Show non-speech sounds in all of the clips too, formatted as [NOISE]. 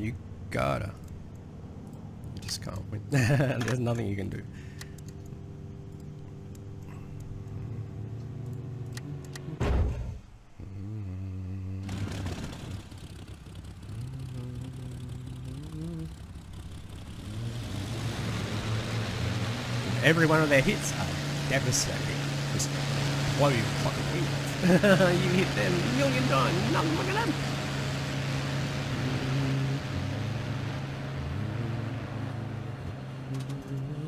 You gotta. You just can't win. [LAUGHS] There's nothing you can do. Every one of their hits are devastating. Just blow your fucking wings. [LAUGHS] you hit them a million times, nothing fucking happens. Hurry Dan.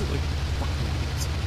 Absolutely fucking idiots.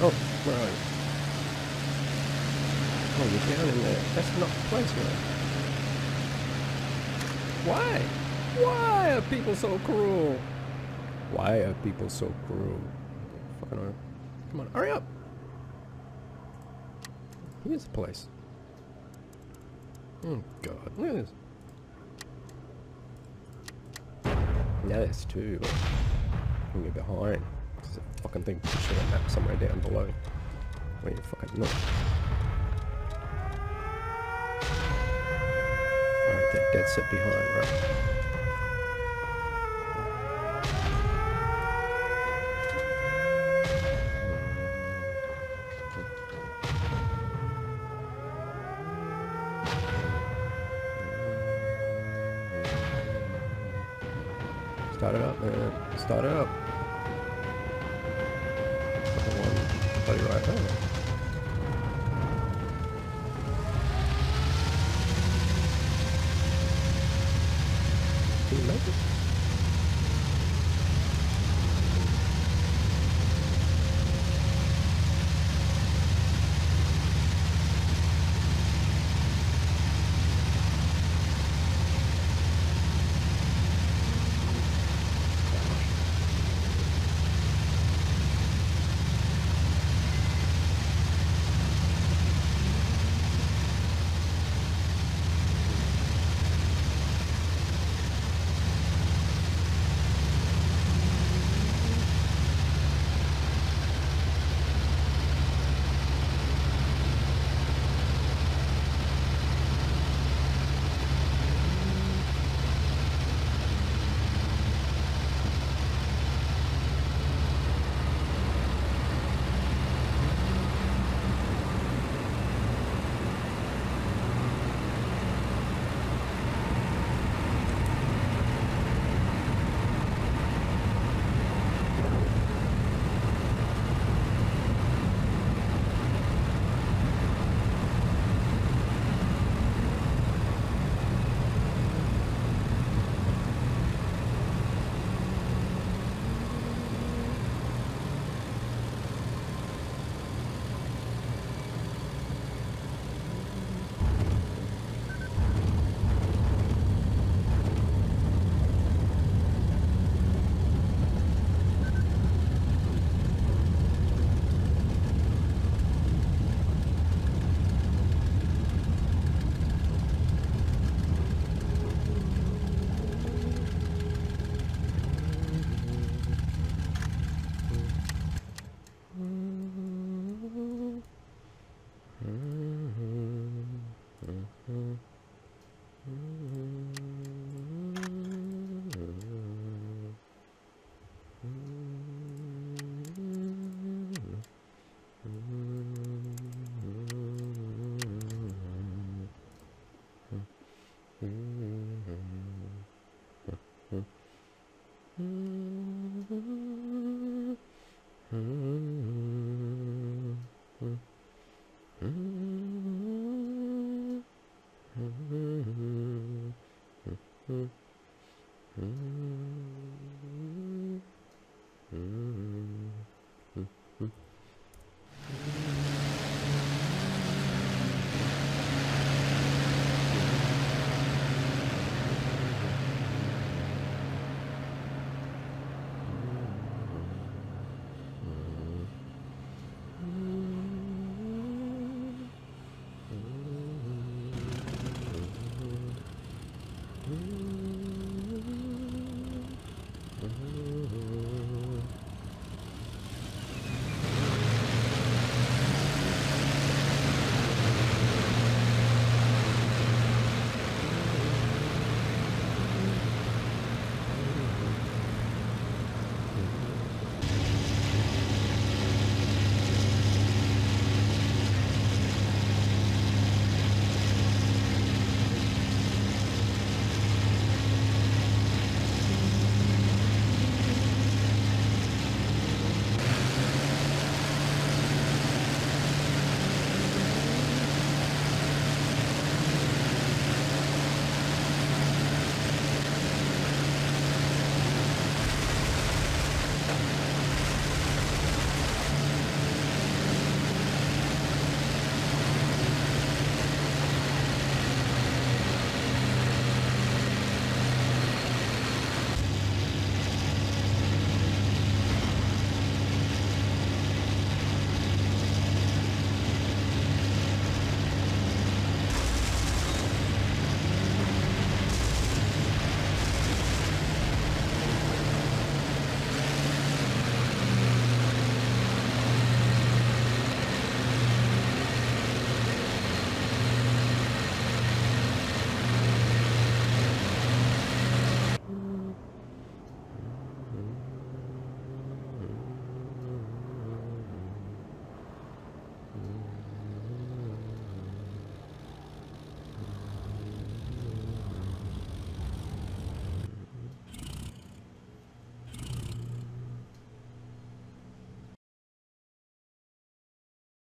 Oh, where are you? Oh, you're down in there. That's not the place, man. Why? Why are people so cruel? Why are people so cruel? Fucking on. Come on, hurry up. Here's the place. Oh god, look at this. Now there's two. When you're behind. Fucking thing pushing a map somewhere down below. Where you fucking look. Alright, that dead set behind, right? Start it up, man. Start it up. Fucking one bloody right there.